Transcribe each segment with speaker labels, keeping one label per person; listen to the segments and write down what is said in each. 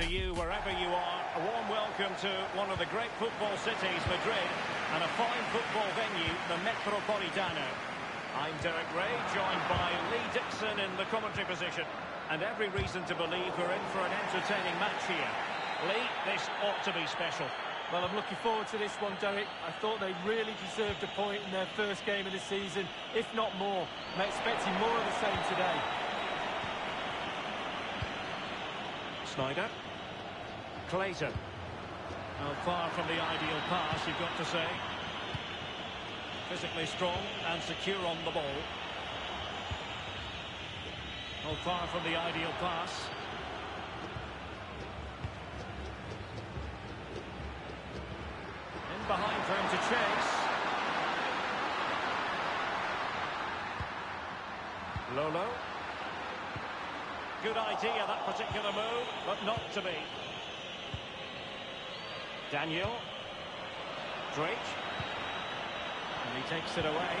Speaker 1: to you wherever you are. A warm welcome to one of the great football cities, Madrid, and a fine football venue, the Metropolitano. I'm Derek Ray, joined by Lee Dixon in the commentary position. And every reason to believe we're in for an entertaining match here. Lee, this ought to be special.
Speaker 2: Well, I'm looking forward to this one, Derek. I thought they really deserved a point in their first game of the season, if not more. I'm expecting more of the same today.
Speaker 1: Snyder. Clayton. Well, far from the ideal pass, you've got to say. Physically strong and secure on the ball. Well, far from the ideal pass. In behind for him to chase. Lolo. Good idea, that particular move, but not to be. Daniel. Drake. And he takes it away.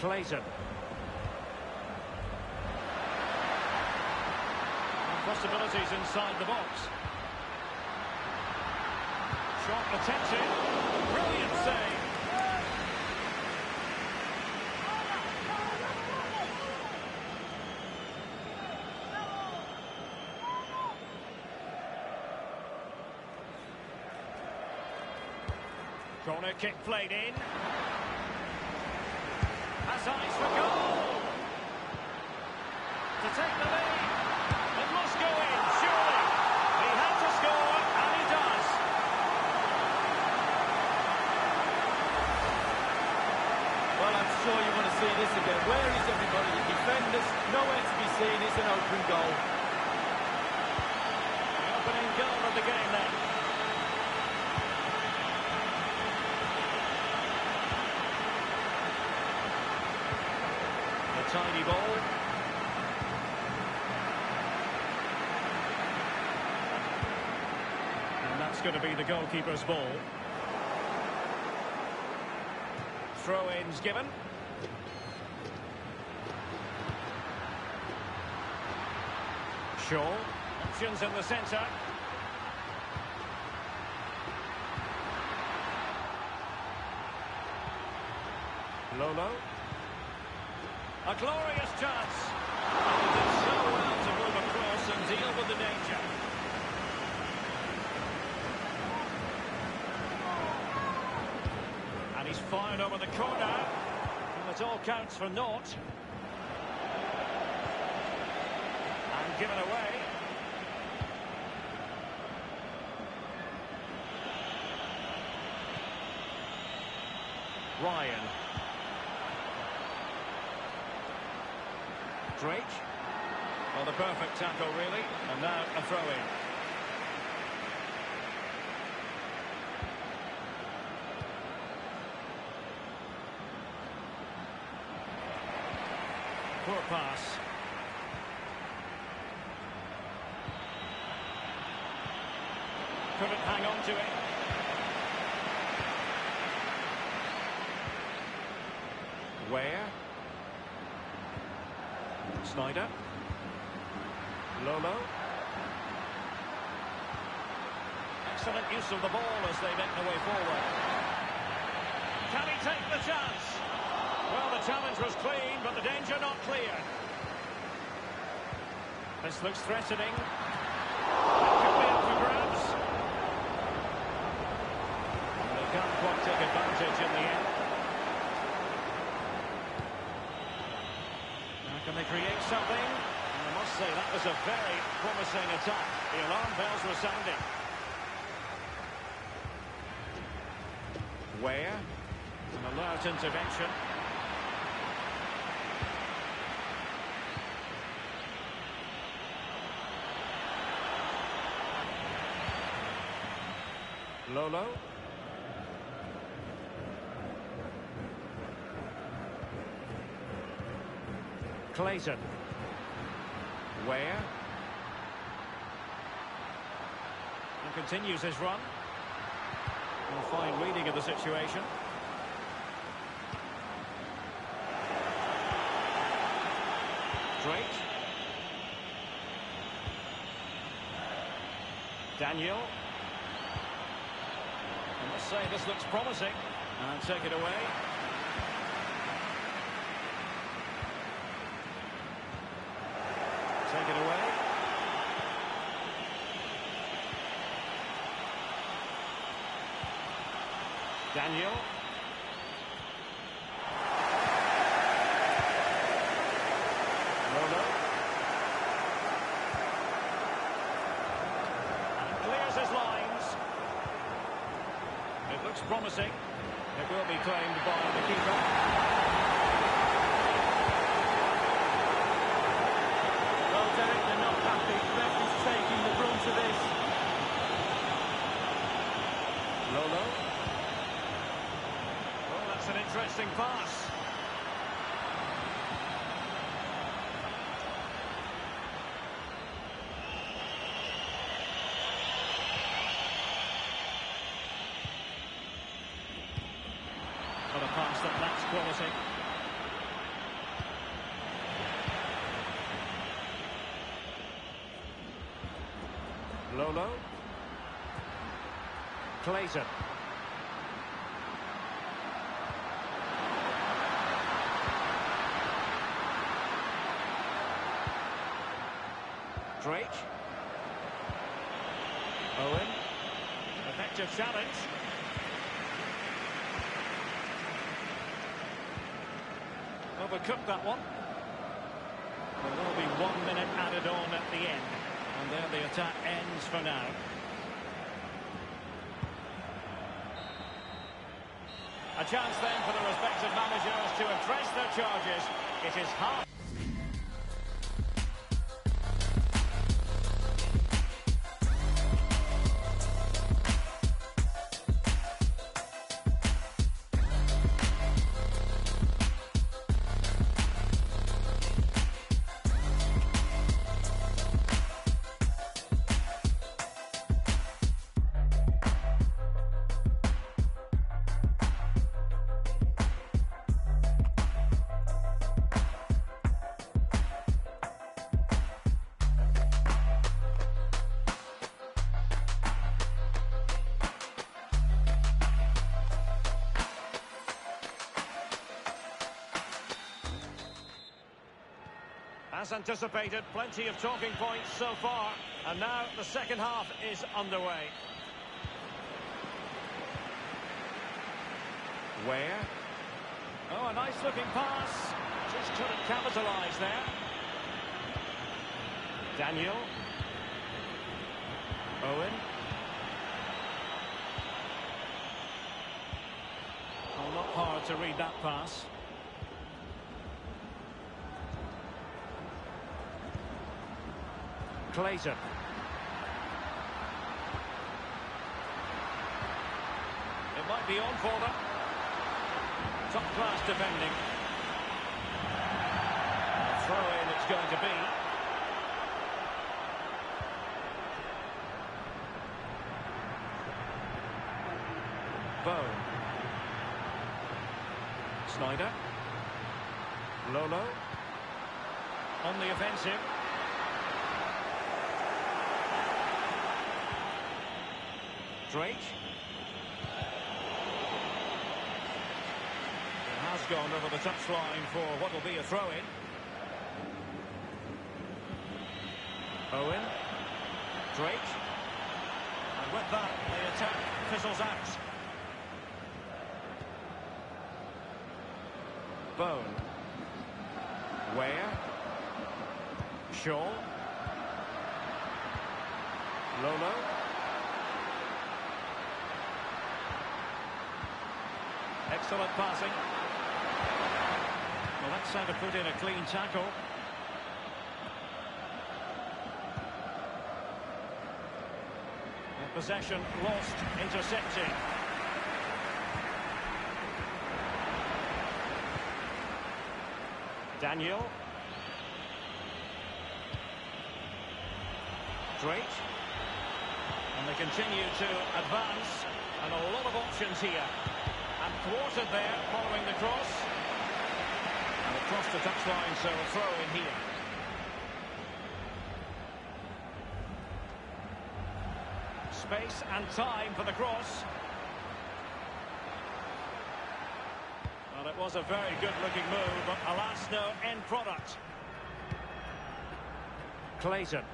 Speaker 1: Clayton. Possibilities inside the box. Shot attempted. Brilliant save. Corner kick played in. Has eyes for goal. To take the lead. It must go in, surely. He had to score, and he does.
Speaker 2: Well, I'm sure you want to see this again. Where is everybody? The defenders, nowhere to be seen. It's an open goal.
Speaker 1: The opening goal of the game then. A tiny ball. And that's going to be the goalkeeper's ball. Throw-ins given. Shaw. Options in the centre. Lolo. A glorious chance. And he did so well to move across and deal with the danger. And he's fired over the corner. And it all counts for naught. And given away. Ryan. Drake. Well, the perfect tackle, really. And now a throw-in. Poor pass. Couldn't hang on to it. Ware? Snyder. Lolo. Excellent use of the ball as they make their way forward. Can he take the chance? Well, the challenge was clean, but the danger not clear. This looks threatening. It could be up for grabs. And they can't quite take advantage in the end. Now, can they create something? And I must say, that was a very promising attack. The alarm bells were sounding. Ware? An alert intervention. Lolo. Clayton. Ware? And continues his run. A fine reading of the situation. Drake. Daniel. I must say this looks promising. And take it away. Take it away. Daniel. Rolo. Clears his lines. It looks promising. It will be claimed by the keeper.
Speaker 2: Well, Derek, of
Speaker 1: that's an interesting pass. But a pass that lacks quality. Lolo. Clayton. Drake. Owen. Effective challenge. Overcooked that one. There will be one minute added on at the end. And there the attack ends for now. A chance then for the respective managers to address their charges. It is half. As anticipated, plenty of talking points so far. And now the second half is underway. Ware? Oh, a nice looking pass. Just couldn't capitalise there. Daniel. Owen. Oh, not hard to read that pass. Clayton. It might be on for them. Top class defending. Throw in it's going to be. Bone. Snyder. Lolo. On the offensive. Drake. It has gone over the touchline for what will be a throw-in. Owen. Drake. And with that, the attack fizzles out. Bone. Ware. Shaw. Lolo. Excellent passing. Well, that's how to put in a clean tackle. Possession lost, intercepted. Daniel. Drake. And they continue to advance. And a lot of options here thwarted there following the cross. And across the touchline, so a throw in here. Space and time for the cross. Well, it was a very good-looking move, but alas, no end product. Clayton.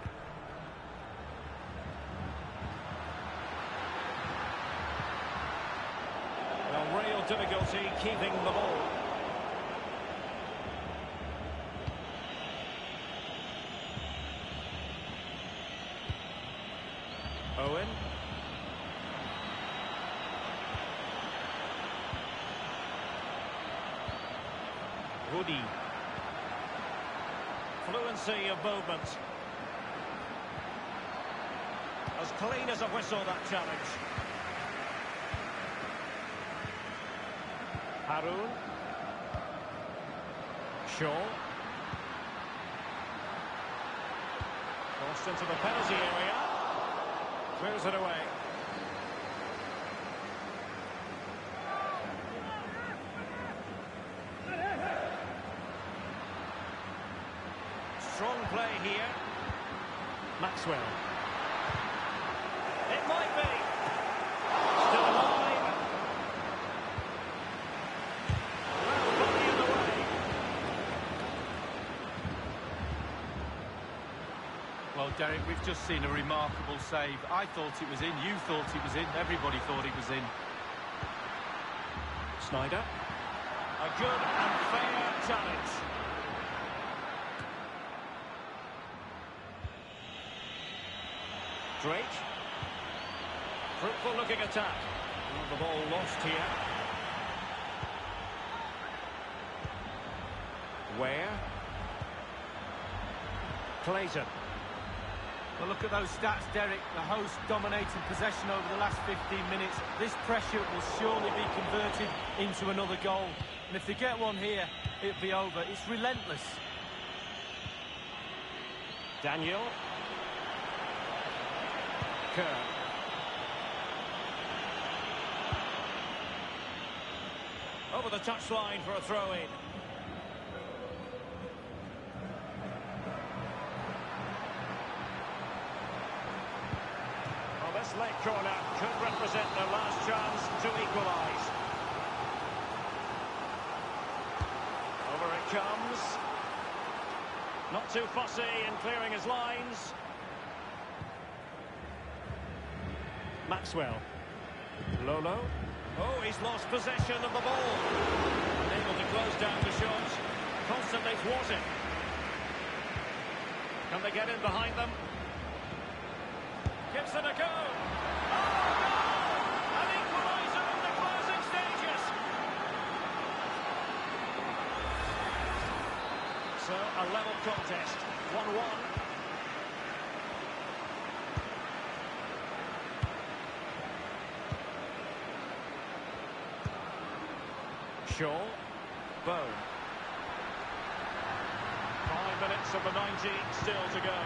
Speaker 1: Difficulty keeping the ball. Owen. Woody. Fluency of movement. As clean as a whistle, that challenge. Haroun. Shaw. Crossed into the penalty area. Clears it away. Strong play here. Maxwell. It might be. Still alive. Well, body in the way.
Speaker 2: Well, Derek, we've just seen a remarkable save. I thought it was in, you thought it was in, everybody thought it was in.
Speaker 1: Snyder. A good and fair challenge. Drake. Fruitful looking attack. Oh, the ball lost here. Ware? Clayton.
Speaker 2: Well, look at those stats, Derek. The host dominating possession over the last 15 minutes. This pressure will surely be converted into another goal. And if they get one here, it'll be over. It's relentless.
Speaker 1: Daniel. Kerr. Over the touchline for a throw-in. Well, this late corner could represent their last chance to equalise. Over it comes. Not too fussy in clearing his lines. Maxwell. Lolo. Oh, he's lost possession of the ball. Unable to close down the shots. Constantly thwarted. Can they get in behind them? Gives it a go. Oh, no! So, a level contest. 1-1. Shaw. Bone. Five minutes of the 90 still to go,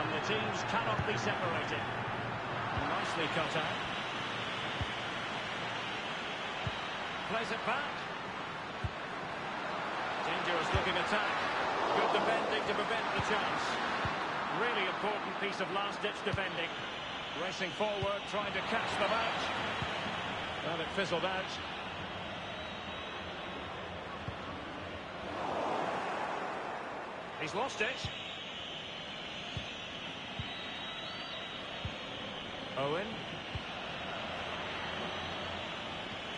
Speaker 1: and the teams cannot be separated. Nicely cut out. Plays it back. Dangerous looking attack. Good defending to prevent the chance. Really important piece of last-ditch defending. Racing forward, trying to catch the out. Well, it fizzled out. He's lost it. Owen.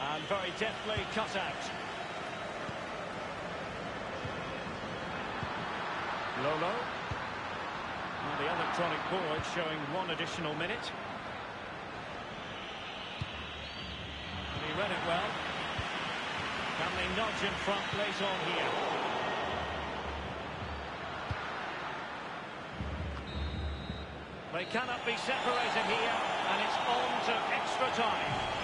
Speaker 1: And very deftly cut out. Lolo. And the electronic board showing one additional minute. And he read it well. Can they nudge in front late on here? They cannot be separated here, and it's on to extra time.